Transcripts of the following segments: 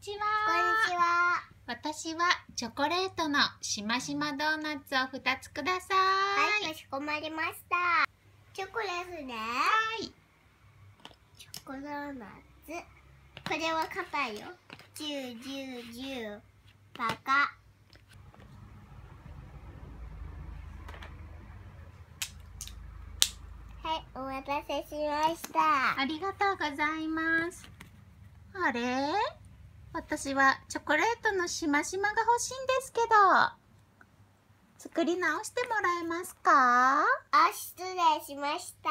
ちは。こんにちは。私はチョコレートのしましまドーナツを2つくださはい、い。かしこまりました。チョコですね。はい。チョコドーナツ。これは硬いよ。十十十パカ。はい、お待たせしました。ありがとうございます。あれ？私はチョコレートのしましまが欲しいんですけど。作り直してもらえますか？あ、失礼しました。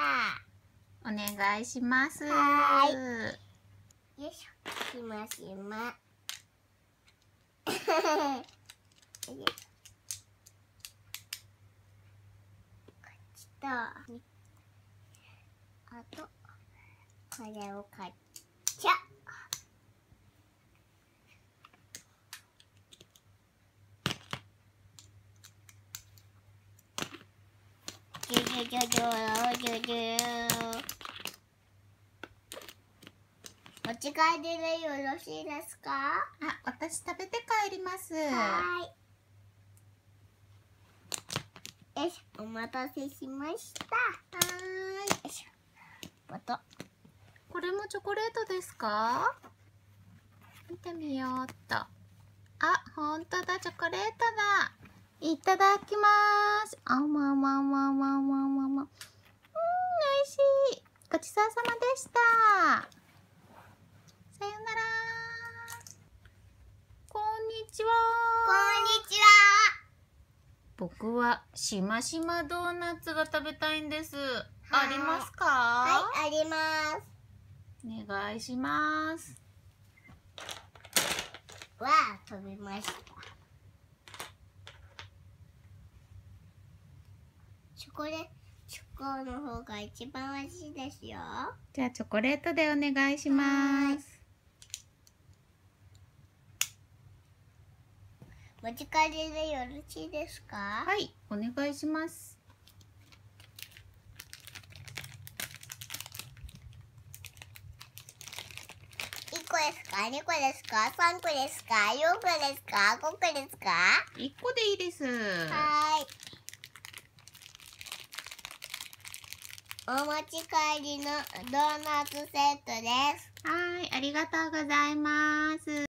お願いします。はよいしょ。しましま。よいしょこっちと、あと、これを買っちゃ。ジュジュジュジュジュジュ持ち帰りでよろしいですかあ、私食べて帰ります。はい。よいし、お待たせしました。はい。よいしょ。また。これもチョコレートですか見てみようっと。あ、ほんとだ、チョコレートだ。いただきます。あまあまあまあまあまあまあまあ。うーん、美味しい。ごちそうさまでした。さよなら。こんにちは。こんにちは。僕はしましまドーナツが食べたいんです。はいありますか？はい、あります。お願いします。わあ、飛びました。チョコレ、チョコの方が一番美味しいですよ。じゃあチョコレートでお願いします。持ち帰りでよろしいですか？はい、お願いします。一個ですか？二個ですか？三個ですか？四個ですか？五個ですか？一個でいいです。はーい。お持ち帰りのドーナツセットです。はい、ありがとうございます。